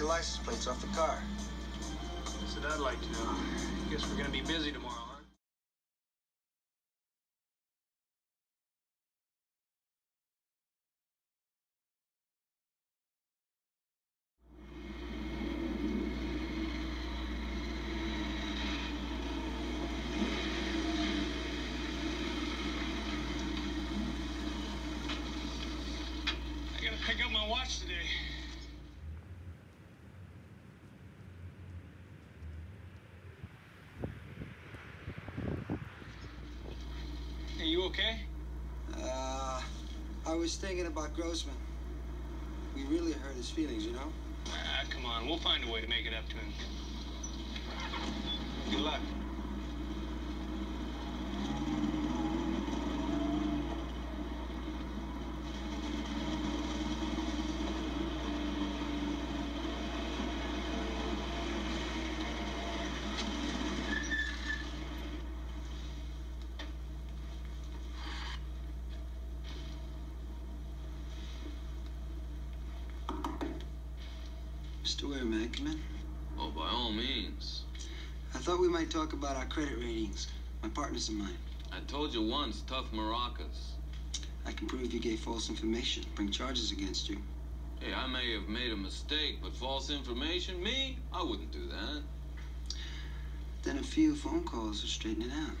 the license plates off the car. Said I'd like to know. Guess we're gonna be busy tomorrow, huh? I gotta pick up my watch today. Are you okay? Uh, I was thinking about Grossman. We really hurt his feelings, you know? Ah, come on. We'll find a way to make it up to him. Good luck. Mr. Ware, I? Oh, by all means. I thought we might talk about our credit ratings. My partners and mine. I told you once, tough maracas. I can prove you gave false information, bring charges against you. Hey, I may have made a mistake, but false information? Me? I wouldn't do that. Then a few phone calls will straighten it out.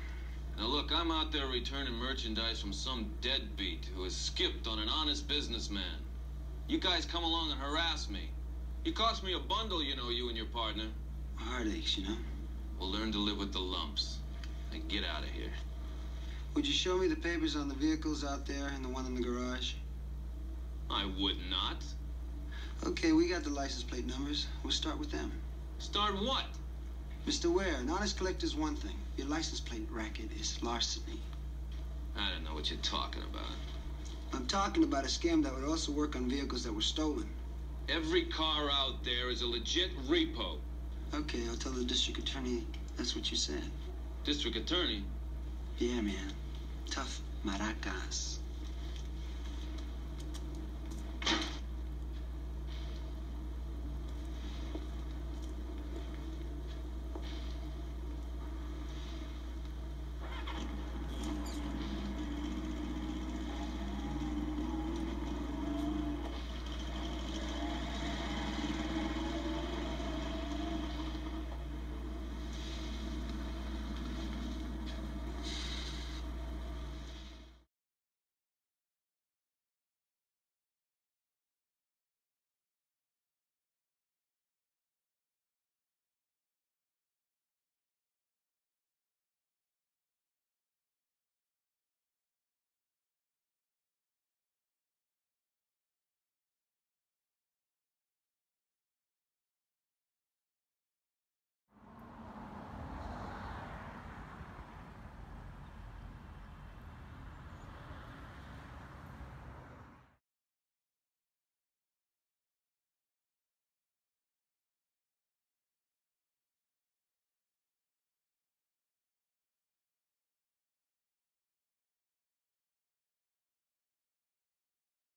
Now look, I'm out there returning merchandise from some deadbeat who has skipped on an honest businessman. You guys come along and harass me. You cost me a bundle, you know, you and your partner. Heartaches, you know? We'll learn to live with the lumps. And get out of here. Would you show me the papers on the vehicles out there and the one in the garage? I would not. Okay, we got the license plate numbers. We'll start with them. Start what? Mr. Ware, an honest collector's one thing. Your license plate racket is larceny. I don't know what you're talking about. I'm talking about a scam that would also work on vehicles that were stolen. Every car out there is a legit repo. Okay, I'll tell the district attorney that's what you said. District attorney, Yeah, man. Tough maracas.